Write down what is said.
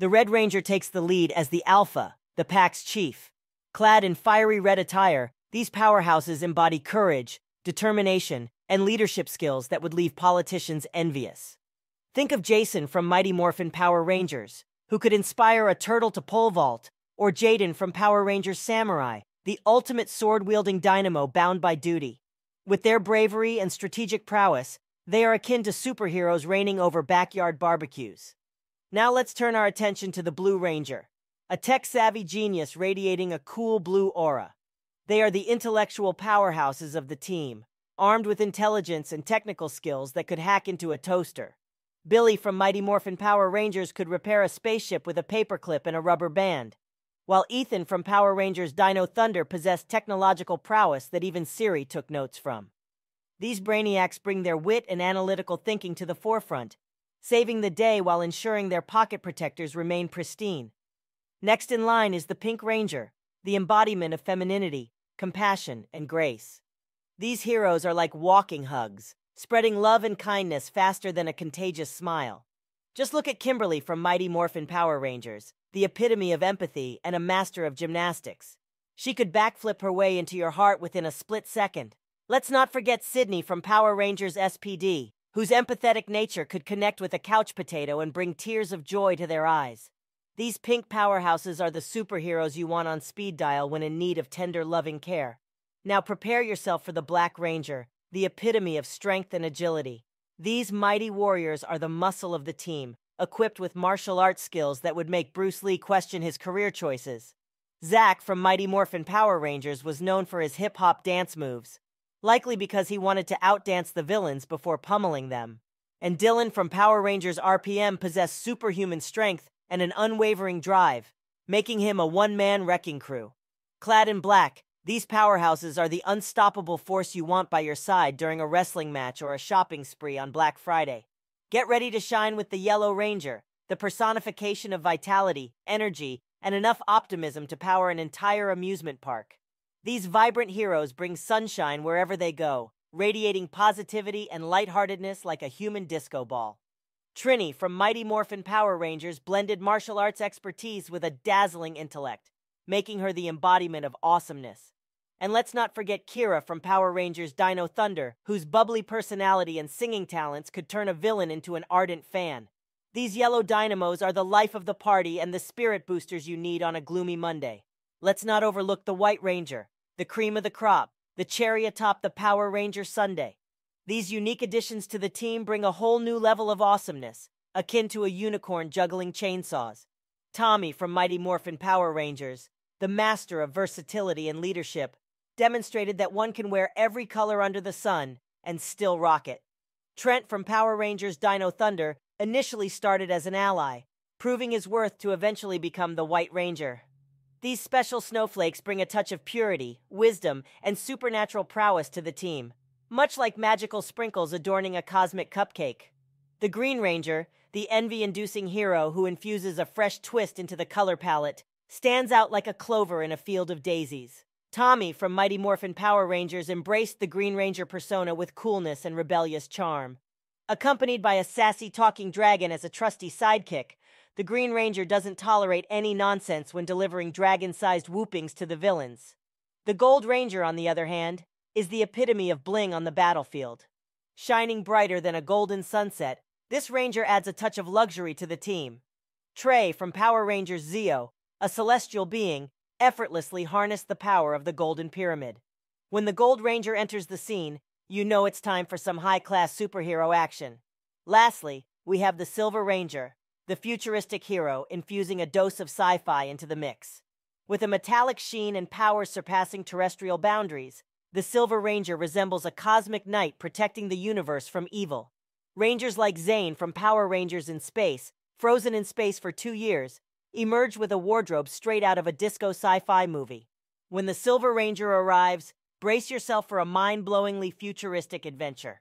The Red Ranger takes the lead as the Alpha, the pack's chief. Clad in fiery red attire, these powerhouses embody courage, determination, and leadership skills that would leave politicians envious. Think of Jason from Mighty Morphin Power Rangers, who could inspire a turtle to pole vault, or Jayden from Power Rangers Samurai, the ultimate sword wielding dynamo bound by duty. With their bravery and strategic prowess, they are akin to superheroes reigning over backyard barbecues. Now let's turn our attention to the Blue Ranger, a tech savvy genius radiating a cool blue aura. They are the intellectual powerhouses of the team, armed with intelligence and technical skills that could hack into a toaster. Billy from Mighty Morphin Power Rangers could repair a spaceship with a paperclip and a rubber band, while Ethan from Power Rangers Dino Thunder possessed technological prowess that even Siri took notes from. These brainiacs bring their wit and analytical thinking to the forefront, saving the day while ensuring their pocket protectors remain pristine. Next in line is the Pink Ranger, the embodiment of femininity, compassion, and grace. These heroes are like walking hugs, spreading love and kindness faster than a contagious smile. Just look at Kimberly from Mighty Morphin Power Rangers, the epitome of empathy and a master of gymnastics. She could backflip her way into your heart within a split second. Let's not forget Sydney from Power Rangers SPD, whose empathetic nature could connect with a couch potato and bring tears of joy to their eyes. These pink powerhouses are the superheroes you want on speed dial when in need of tender, loving care. Now prepare yourself for the Black Ranger, the epitome of strength and agility. These mighty warriors are the muscle of the team, equipped with martial arts skills that would make Bruce Lee question his career choices. Zack from Mighty Morphin Power Rangers was known for his hip hop dance moves, likely because he wanted to outdance the villains before pummeling them. And Dylan from Power Rangers RPM possessed superhuman strength and an unwavering drive, making him a one man wrecking crew. Clad in black, these powerhouses are the unstoppable force you want by your side during a wrestling match or a shopping spree on Black Friday. Get ready to shine with the Yellow Ranger, the personification of vitality, energy, and enough optimism to power an entire amusement park. These vibrant heroes bring sunshine wherever they go, radiating positivity and lightheartedness like a human disco ball. Trini from Mighty Morphin Power Rangers blended martial arts expertise with a dazzling intellect, making her the embodiment of awesomeness. And let's not forget Kira from Power Rangers Dino Thunder, whose bubbly personality and singing talents could turn a villain into an ardent fan. These yellow dynamos are the life of the party and the spirit boosters you need on a gloomy Monday. Let's not overlook the White Ranger, the cream of the crop, the cherry atop the Power Ranger sundae. These unique additions to the team bring a whole new level of awesomeness, akin to a unicorn juggling chainsaws. Tommy from Mighty Morphin Power Rangers, the master of versatility and leadership, demonstrated that one can wear every color under the sun and still rock it. Trent from Power Rangers Dino Thunder initially started as an ally, proving his worth to eventually become the White Ranger. These special snowflakes bring a touch of purity, wisdom, and supernatural prowess to the team, much like magical sprinkles adorning a cosmic cupcake. The Green Ranger, the envy inducing hero who infuses a fresh twist into the color palette, stands out like a clover in a field of daisies. Tommy from Mighty Morphin Power Rangers embraced the Green Ranger persona with coolness and rebellious charm. Accompanied by a sassy talking dragon as a trusty sidekick, the Green Ranger doesn't tolerate any nonsense when delivering dragon sized whoopings to the villains. The Gold Ranger, on the other hand, is the epitome of bling on the battlefield. Shining brighter than a golden sunset, this Ranger adds a touch of luxury to the team. Trey from Power Rangers Zeo, a celestial being, effortlessly harnessed the power of the Golden Pyramid. When the Gold Ranger enters the scene, you know it's time for some high class superhero action. Lastly, we have the Silver Ranger, the futuristic hero infusing a dose of sci fi into the mix. With a metallic sheen and power surpassing terrestrial boundaries, the Silver Ranger resembles a cosmic knight protecting the universe from evil. Rangers like Zhane from Power Rangers in Space, frozen in space for two years, emerge with a wardrobe straight out of a disco sci fi movie. When the Silver Ranger arrives, brace yourself for a mind blowingly futuristic adventure.